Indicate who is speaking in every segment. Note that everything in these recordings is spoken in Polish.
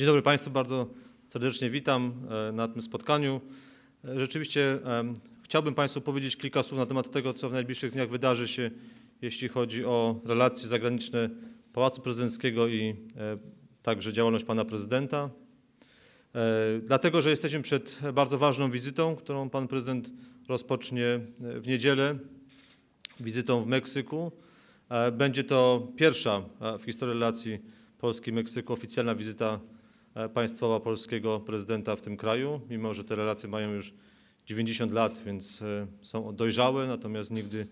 Speaker 1: Dzień dobry Państwu, bardzo serdecznie witam e, na tym spotkaniu. E, rzeczywiście chciałbym Państwu powiedzieć kilka słów na temat tego, co w najbliższych dniach wydarzy się, jeśli chodzi o relacje zagraniczne Pałacu Prezydenckiego i e, także działalność Pana Prezydenta. Dlatego, że jesteśmy przed bardzo ważną wizytą, którą Pan Prezydent rozpocznie w niedzielę, wizytą w Meksyku. Będzie to pierwsza w historii relacji Polski-Meksyku oficjalna wizyta państwowa polskiego prezydenta w tym kraju, mimo że te relacje mają już 90 lat, więc e, są dojrzałe, natomiast nigdy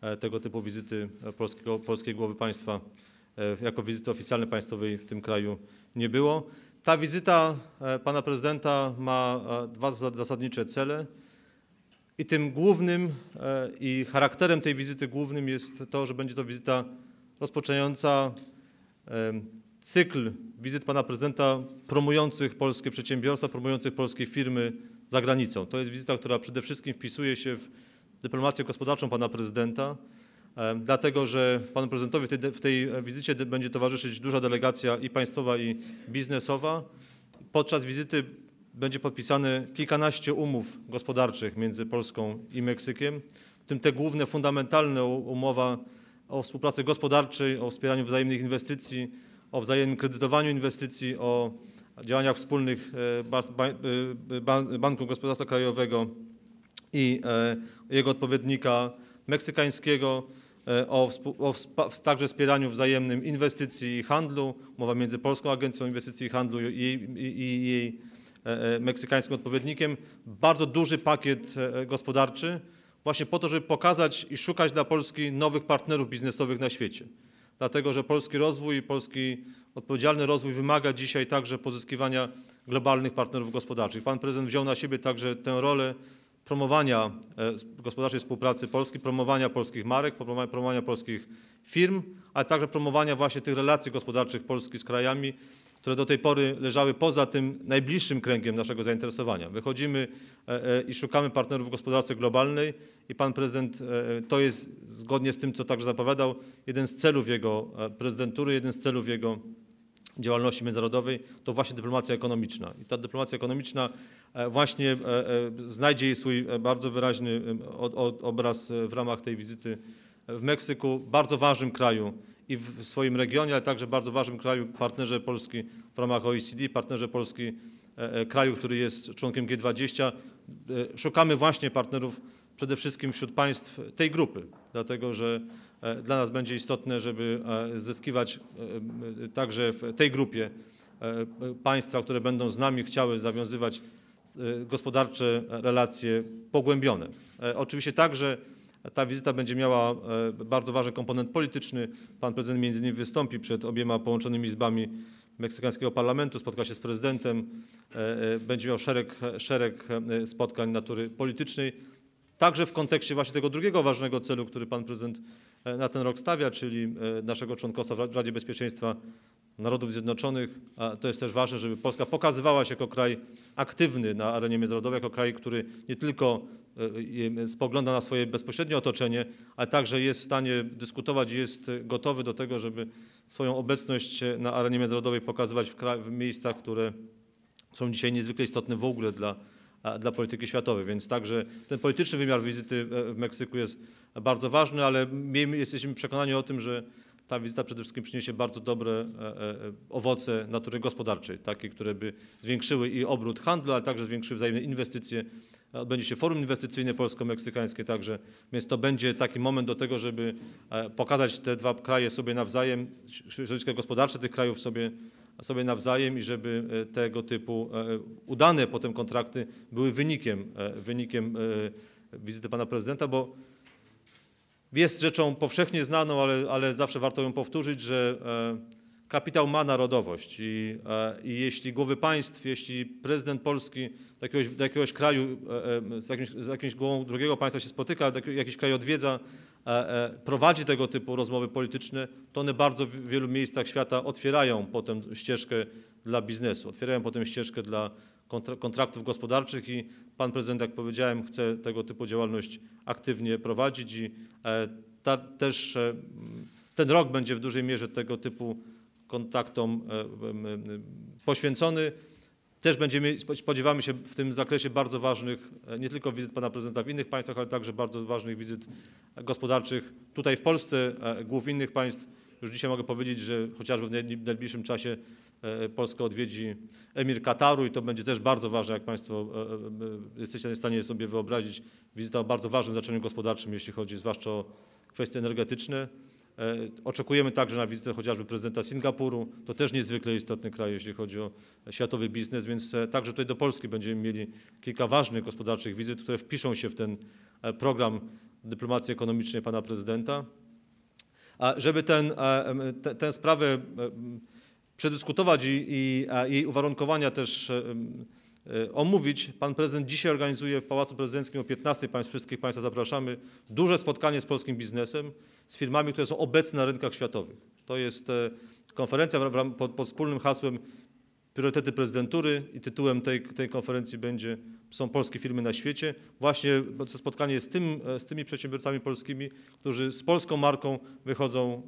Speaker 1: e, tego typu wizyty polskiego, polskiej głowy państwa jako wizyty oficjalnej państwowej w tym kraju nie było. Ta wizyta pana prezydenta ma dwa zasadnicze cele. I tym głównym i charakterem tej wizyty głównym jest to, że będzie to wizyta rozpoczynająca cykl wizyt pana prezydenta promujących polskie przedsiębiorstwa, promujących polskie firmy za granicą. To jest wizyta, która przede wszystkim wpisuje się w dyplomację gospodarczą pana prezydenta, e, dlatego że panu prezydentowi w tej, tej wizycie będzie towarzyszyć duża delegacja i państwowa, i biznesowa. Podczas wizyty będzie podpisane kilkanaście umów gospodarczych między Polską i Meksykiem, w tym te główne, fundamentalne umowa o współpracy gospodarczej, o wspieraniu wzajemnych inwestycji, o wzajemnym kredytowaniu inwestycji, o działaniach wspólnych e, e, Banku Gospodarstwa Krajowego i e, jego odpowiednika meksykańskiego, o, o także wspieraniu wzajemnym inwestycji i handlu, umowa między Polską Agencją Inwestycji i Handlu i jej, i jej meksykańskim odpowiednikiem. Bardzo duży pakiet gospodarczy właśnie po to, żeby pokazać i szukać dla Polski nowych partnerów biznesowych na świecie dlatego że polski rozwój, polski odpowiedzialny rozwój wymaga dzisiaj także pozyskiwania globalnych partnerów gospodarczych. Pan prezydent wziął na siebie także tę rolę promowania e, gospodarczej współpracy Polski, promowania polskich marek, promowania polskich firm, ale także promowania właśnie tych relacji gospodarczych Polski z krajami, które do tej pory leżały poza tym najbliższym kręgiem naszego zainteresowania. Wychodzimy e, e, i szukamy partnerów w gospodarce globalnej i pan prezydent, e, to jest zgodnie z tym, co także zapowiadał, jeden z celów jego prezydentury, jeden z celów jego działalności międzynarodowej, to właśnie dyplomacja ekonomiczna. I ta dyplomacja ekonomiczna właśnie znajdzie swój bardzo wyraźny obraz w ramach tej wizyty w Meksyku, bardzo ważnym kraju, i w swoim regionie, ale także bardzo ważnym kraju, partnerze Polski w ramach OECD, partnerze Polski e, e, kraju, który jest członkiem G20. E, szukamy właśnie partnerów przede wszystkim wśród państw tej grupy, dlatego że dla nas będzie istotne, żeby zyskiwać także w tej grupie państwa, które będą z nami chciały zawiązywać gospodarcze relacje pogłębione. Oczywiście także ta wizyta będzie miała e, bardzo ważny komponent polityczny. Pan prezydent między innymi wystąpi przed obiema połączonymi izbami meksykańskiego parlamentu, spotka się z prezydentem, e, e, będzie miał szereg, szereg spotkań natury politycznej. Także w kontekście właśnie tego drugiego ważnego celu, który pan prezydent na ten rok stawia, czyli naszego członkostwa w Radzie Bezpieczeństwa Narodów Zjednoczonych. To jest też ważne, żeby Polska pokazywała się jako kraj aktywny na arenie międzynarodowej, jako kraj, który nie tylko e, spogląda na swoje bezpośrednie otoczenie, ale także jest w stanie dyskutować i jest gotowy do tego, żeby swoją obecność na arenie międzynarodowej pokazywać w, w miejscach, które są dzisiaj niezwykle istotne w ogóle dla, dla polityki światowej. Więc także ten polityczny wymiar wizyty w Meksyku jest bardzo ważny, ale my jesteśmy przekonani o tym, że ta wizyta przede wszystkim przyniesie bardzo dobre e, e, owoce natury gospodarczej, takie, które by zwiększyły i obrót handlu, ale także zwiększyły wzajemne inwestycje. Odbędzie się forum inwestycyjne polsko-meksykańskie także, więc to będzie taki moment do tego, żeby e, pokazać te dwa kraje sobie nawzajem, środowisko gospodarcze tych krajów sobie, sobie nawzajem i żeby tego typu udane potem kontrakty były wynikiem, wynikiem wizyty pana prezydenta, bo jest rzeczą powszechnie znaną, ale, ale zawsze warto ją powtórzyć, że e, kapitał ma narodowość i, e, i jeśli głowy państw, jeśli prezydent Polski do jakiegoś, do jakiegoś kraju, e, z jakimś, z jakimś głową drugiego państwa się spotyka, jakiś kraj odwiedza, prowadzi tego typu rozmowy polityczne, to one bardzo w wielu miejscach świata otwierają potem ścieżkę dla biznesu, otwierają potem ścieżkę dla kontraktów gospodarczych i pan prezydent, jak powiedziałem, chce tego typu działalność aktywnie prowadzić i e, ta, też e, ten rok będzie w dużej mierze tego typu kontaktom poświęcony. Też będziemy, spodziewamy się w tym zakresie bardzo ważnych, nie tylko wizyt pana prezydenta w innych państwach, ale także bardzo ważnych wizyt gospodarczych tutaj w Polsce, głów innych państw. Już dzisiaj mogę powiedzieć, że chociażby w najbliższym czasie Polskę odwiedzi emir Kataru i to będzie też bardzo ważne, jak Państwo jesteście w stanie sobie wyobrazić, wizyta o bardzo ważnym znaczeniu gospodarczym, jeśli chodzi zwłaszcza o kwestie energetyczne. Oczekujemy także na wizytę chociażby prezydenta Singapuru. To też niezwykle istotny kraj, jeśli chodzi o światowy biznes, więc także tutaj do Polski będziemy mieli kilka ważnych gospodarczych wizyt, które wpiszą się w ten program dyplomacji ekonomicznej pana prezydenta. Żeby tę sprawę przedyskutować i, i jej uwarunkowania też omówić. Pan prezydent dzisiaj organizuje w Pałacu Prezydenckim o 15. Państw, wszystkich Państwa zapraszamy. Duże spotkanie z polskim biznesem, z firmami, które są obecne na rynkach światowych. To jest konferencja pod, pod wspólnym hasłem Priorytety prezydentury i tytułem tej, tej konferencji będzie są polskie firmy na świecie. Właśnie to spotkanie z, tym, z tymi przedsiębiorcami polskimi, którzy z polską marką wychodzą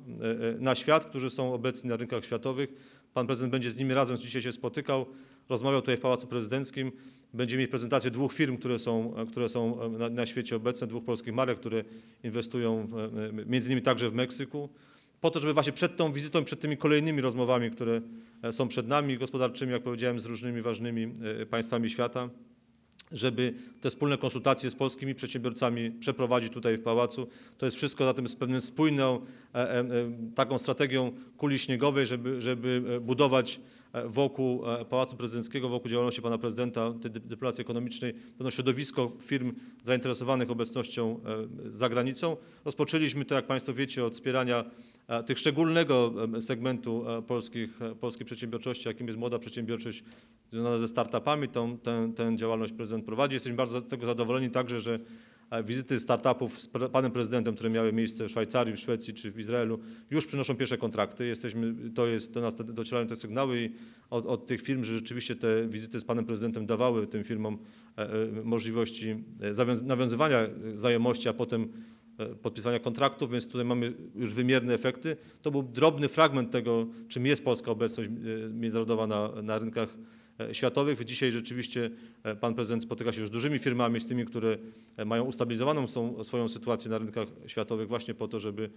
Speaker 1: na świat, którzy są obecni na rynkach światowych. Pan prezydent będzie z nimi razem dzisiaj się spotykał, rozmawiał tutaj w Pałacu Prezydenckim. Będziemy mieć prezentację dwóch firm, które są, które są na, na świecie obecne, dwóch polskich marek, które inwestują w, między innymi także w Meksyku po to, żeby właśnie przed tą wizytą, przed tymi kolejnymi rozmowami, które są przed nami, gospodarczymi, jak powiedziałem, z różnymi ważnymi państwami świata, żeby te wspólne konsultacje z polskimi przedsiębiorcami przeprowadzić tutaj w Pałacu. To jest wszystko zatem z pewnym spójną taką strategią kuli śniegowej, żeby, żeby budować wokół Pałacu Prezydenckiego, wokół działalności pana prezydenta, tej dyplomacji ekonomicznej, pewne środowisko firm zainteresowanych obecnością za granicą. Rozpoczęliśmy to, jak państwo wiecie, od wspierania tych szczególnego segmentu polskich, polskiej przedsiębiorczości, jakim jest młoda przedsiębiorczość związana ze startupami. Tą, tę, tę działalność prezydent prowadzi. Jesteśmy bardzo z tego zadowoleni także, że wizyty startupów z panem prezydentem, które miały miejsce w Szwajcarii, w Szwecji czy w Izraelu, już przynoszą pierwsze kontrakty. Jesteśmy, to jest, do nas docierają te sygnały i od, od tych firm, że rzeczywiście te wizyty z panem prezydentem dawały tym firmom możliwości nawiązywania znajomości, a potem podpisywania kontraktów, więc tutaj mamy już wymierne efekty. To był drobny fragment tego, czym jest polska obecność międzynarodowa na, na rynkach światowych. Dzisiaj rzeczywiście pan prezydent spotyka się już z dużymi firmami, z tymi, które mają ustabilizowaną swoją sytuację na rynkach światowych właśnie po to, żeby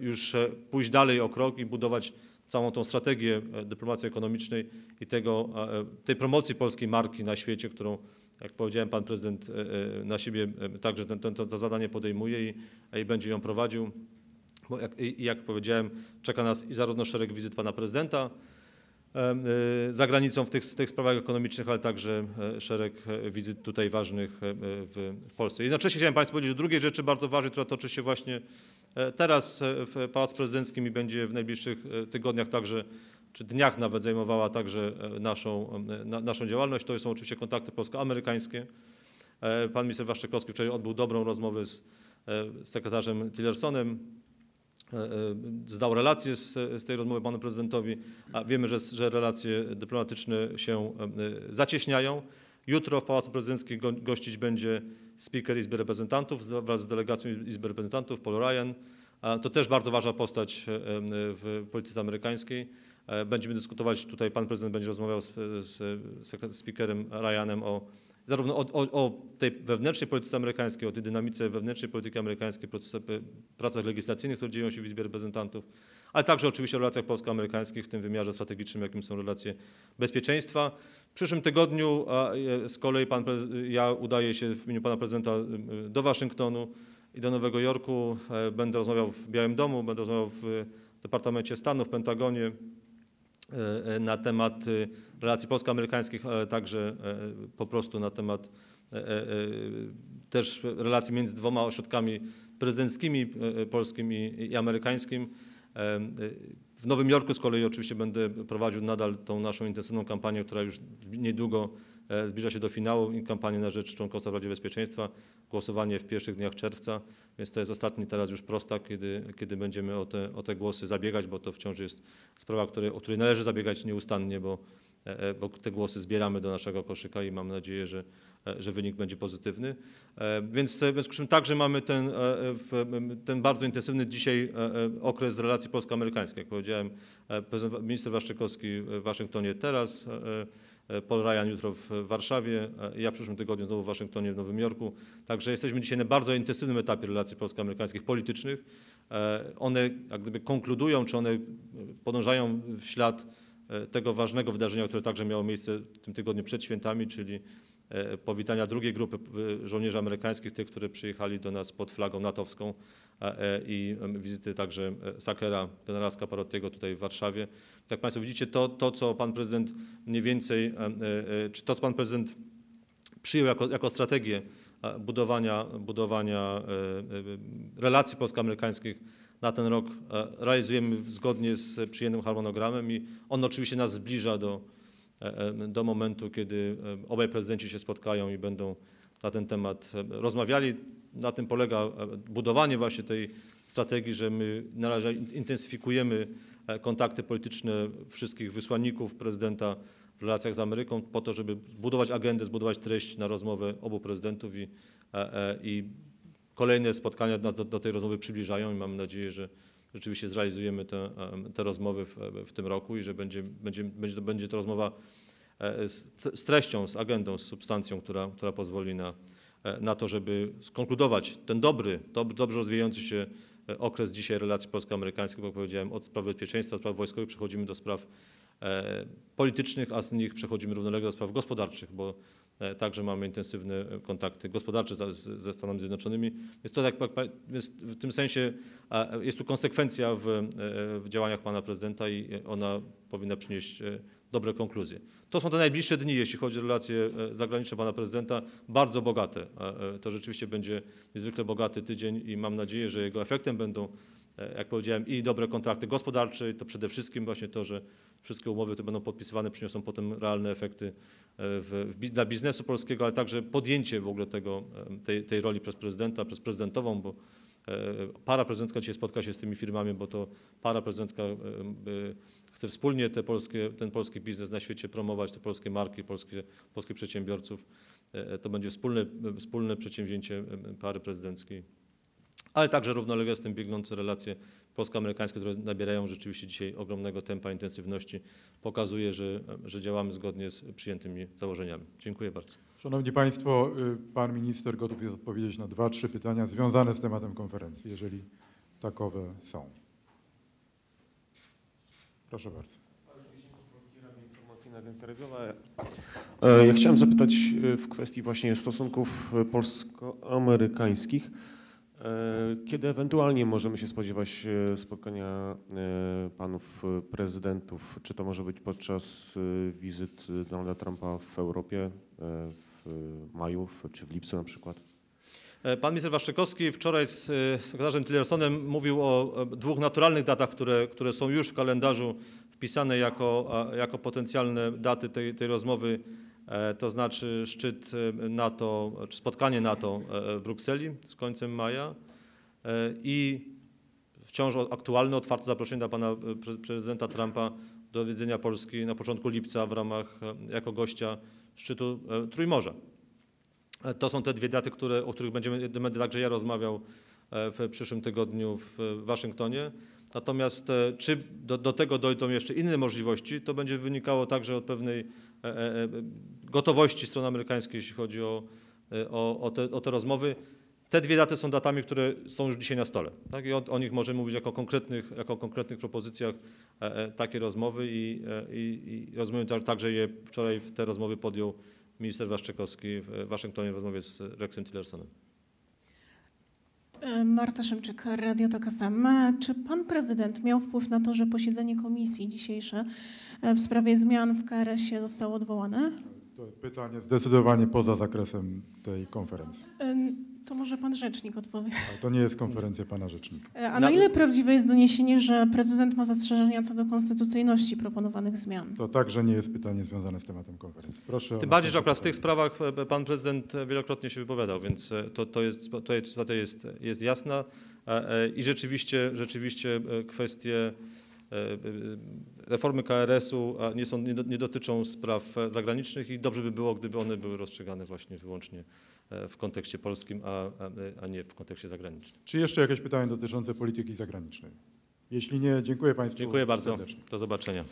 Speaker 1: już pójść dalej o krok i budować całą tą strategię dyplomacji ekonomicznej i tego, tej promocji polskiej marki na świecie, którą jak powiedziałem, pan prezydent na siebie także ten, ten, to zadanie podejmuje i, i będzie ją prowadził. Bo jak, jak powiedziałem, czeka nas i zarówno szereg wizyt pana prezydenta za granicą w tych, w tych sprawach ekonomicznych, ale także szereg wizyt tutaj ważnych w, w Polsce. Jednocześnie chciałem Państwu powiedzieć o drugiej rzeczy bardzo ważnej, która toczy się właśnie teraz w Pałacu Prezydenckim i będzie w najbliższych tygodniach także czy dniach nawet zajmowała także naszą, na, naszą działalność. To są oczywiście kontakty polsko-amerykańskie. Pan minister Waszczykowski wczoraj odbył dobrą rozmowę z sekretarzem Tillersonem. Zdał relację z, z tej rozmowy panu prezydentowi, a wiemy, że, że relacje dyplomatyczne się zacieśniają. Jutro w Pałacu Prezydenckim go, gościć będzie speaker Izby Reprezentantów wraz z delegacją Izby Reprezentantów, Paul Ryan. To też bardzo ważna postać w polityce amerykańskiej. Będziemy dyskutować, tutaj pan prezydent będzie rozmawiał z, z speakerem Ryanem o zarówno o, o, o, tej wewnętrznej polityce amerykańskiej, o tej dynamice wewnętrznej polityki amerykańskiej, pracach legislacyjnych, które dzieją się w Izbie Reprezentantów, ale także oczywiście o relacjach polsko-amerykańskich w tym wymiarze strategicznym, jakim są relacje bezpieczeństwa. W przyszłym tygodniu z kolei pan, ja udaję się w imieniu pana prezydenta do Waszyngtonu i do Nowego Jorku. Będę rozmawiał w Białym Domu, będę rozmawiał w Departamencie Stanu, w Pentagonie, na temat relacji polsko-amerykańskich, ale także po prostu na temat też relacji między dwoma ośrodkami prezydenckimi, polskim i amerykańskim. W Nowym Jorku z kolei oczywiście będę prowadził nadal tą naszą intensywną kampanię, która już niedługo zbliża się do finału i kampanię na rzecz członkostwa w Radzie Bezpieczeństwa. Głosowanie w pierwszych dniach czerwca, więc to jest ostatni teraz już prostak, kiedy, kiedy będziemy o te, o te głosy zabiegać, bo to wciąż jest sprawa, której, o której należy zabiegać nieustannie, bo e, e, bo te głosy zbieramy do naszego koszyka i mam nadzieję, że, e, że wynik będzie pozytywny. E, Więc w związku z czym także mamy ten, e, ten bardzo intensywny dzisiaj e, e, okres relacji polsko-amerykańskich. Jak powiedziałem, e, minister Waszczykowski w Waszyngtonie teraz, e, e, Paul Ryan jutro w Warszawie, e, ja w przyszłym tygodniu znowu w Waszyngtonie, w Nowym Jorku. Także jesteśmy dzisiaj na bardzo intensywnym etapie relacji polsko-amerykańskich politycznych. E, One jak gdyby konkludują, czy one e, podążają w ślad e, tego ważnego wydarzenia, które także miało miejsce w tym tygodniu przed świętami, czyli e, powitania drugiej grupy e, żołnierzy amerykańskich, tych, którzy przyjechali do nas pod flagą natowską e, e, i wizyty także e, Sakera, generała Scaparottiego tutaj w Warszawie. Jak Państwo widzicie, to, to co Pan Prezydent mniej więcej, e, e, czy to co Pan Prezydent przyjął jako, jako strategię e, budowania, budowania e, e, relacji polsko-amerykańskich na ten rok e, realizujemy zgodnie z przyjętym harmonogramem i on oczywiście nas zbliża do, e, e, do momentu, kiedy e, obaj prezydenci się spotkają i będą na ten temat e, rozmawiali. Na tym polega e, budowanie właśnie tej strategii, że my na razie intensyfikujemy e, kontakty polityczne wszystkich wysłanników prezydenta w relacjach z Ameryką po to, żeby zbudować agendę, zbudować treść na rozmowę obu prezydentów i, e, e, i kolejne spotkania nas do, do tej rozmowy przybliżają i mam nadzieję, że rzeczywiście zrealizujemy te, te rozmowy w, w tym roku i że będzie, będzie, będzie, to, będzie to rozmowa e, z, z treścią, z agendą, z substancją, która, która pozwoli na, e, na to, żeby skonkludować ten dobry, dob, dobrze rozwijający się e, okres dzisiaj relacji polsko-amerykańskich, bo jak powiedziałem, od spraw bezpieczeństwa, spraw wojskowych przechodzimy do spraw politycznych, a z nich przechodzimy równolegle do spraw gospodarczych, bo także mamy intensywne e, kontakty gospodarcze ze Stanami Zjednoczonymi. Jest to tak, więc w tym sensie a, jest tu konsekwencja w, e, w działaniach pana prezydenta i ona powinna przynieść e, dobre konkluzje. To są te najbliższe dni, jeśli chodzi o relacje e, zagraniczne pana prezydenta, bardzo bogate. E, To rzeczywiście będzie niezwykle bogaty tydzień i mam nadzieję, że jego efektem będą, e, jak powiedziałem, i dobre kontrakty gospodarcze, to przede wszystkim właśnie to, że wszystkie umowy, które będą podpisywane, przyniosą potem realne efekty e, w, w, dla biznesu polskiego, ale także podjęcie w ogóle tego, e, tej, tej roli przez prezydenta, przez prezydentową, bo e, para prezydencka dzisiaj spotka się z tymi firmami, bo to para prezydencka e, e, chce wspólnie te polskie, ten polski biznes na świecie promować, te polskie marki, polskie, polskich przedsiębiorców. E, To będzie wspólne, wspólne przedsięwzięcie e, pary prezydenckiej ale także równolegle z tym biegnące relacje polsko-amerykańskie, które nabierają rzeczywiście dzisiaj ogromnego tempa intensywności, pokazuje, że, że działamy zgodnie z przyjętymi założeniami. Dziękuję bardzo.
Speaker 2: Szanowni Państwo, y, Pan Minister gotów jest odpowiedzieć na dwa, trzy pytania związane z tematem konferencji, jeżeli takowe są. Proszę bardzo.
Speaker 3: Informacyjna Agencja Radiowa. E, Ja chciałem zapytać e, w kwestii właśnie stosunków polsko-amerykańskich. E, Kiedy ewentualnie możemy się spodziewać e, spotkania e, panów prezydentów? Czy to może być podczas wizyt Donalda Trumpa w Europie w maju czy w lipcu na przykład?
Speaker 1: Pan minister Waszczykowski wczoraj z sekretarzem Tillersonem mówił o dwóch naturalnych datach, które, które są już w kalendarzu wpisane jako, jako potencjalne daty tej, tej rozmowy, to znaczy szczyt e, NATO, czy spotkanie NATO e, w Brukseli z końcem maja e, i wciąż aktualne, otwarte zaproszenie dla pana e, pre- prezydenta Trumpa do odwiedzenia Polski na początku lipca w ramach e, jako gościa szczytu e, Trójmorza. E, To są te dwie daty, które, o których będziemy, będę także ja rozmawiał e, w przyszłym tygodniu w Waszyngtonie. Natomiast e, czy do, do tego dojdą jeszcze inne możliwości, to będzie wynikało także od pewnej e, e, e, gotowości strony amerykańskiej, jeśli chodzi o, e, o, o, te, o te rozmowy. Te dwie daty są datami, które są już dzisiaj na stole. Tak? I o, o nich możemy mówić jako konkretnych, jako konkretnych propozycjach e, e, takie rozmowy i, e, i, rozumiem tak- także je wczoraj w te rozmowy podjął minister Waszczykowski w Waszyngtonie w rozmowie z Rexem Tillersonem.
Speaker 4: Marta Szymczyk, Radio Tok FM. Czy pan prezydent miał wpływ na to, że posiedzenie komisji dzisiejsze e, w sprawie zmian w KRS-ie zostało odwołane?
Speaker 2: To pytanie zdecydowanie poza zakresem tej konferencji.
Speaker 4: E, To może pan rzecznik odpowie.
Speaker 2: Ale to nie jest konferencja pana rzecznika.
Speaker 4: E, A
Speaker 1: Na-
Speaker 4: ile prawdziwe jest doniesienie, że prezydent ma zastrzeżenia co do konstytucyjności proponowanych zmian?
Speaker 2: To także nie jest pytanie związane z tematem konferencji. Proszę.
Speaker 1: Tym bardziej, że akurat w tych sprawach e, pan prezydent e, wielokrotnie się wypowiadał, więc e, to, to jest, to jest, sytuacja jest, jest jasna e, e, i rzeczywiście, rzeczywiście e, kwestie e, e, reformy KRS-u nie, są, nie, do, nie dotyczą spraw e, zagranicznych i dobrze by było, gdyby one były rozstrzygane właśnie wyłącznie e, w kontekście polskim, a, a, a nie w kontekście zagranicznym.
Speaker 2: Czy jeszcze jakieś pytania dotyczące polityki zagranicznej? Jeśli nie, dziękuję Państwu
Speaker 1: Dziękuję bardzo.
Speaker 2: serdecznie.
Speaker 1: Do zobaczenia.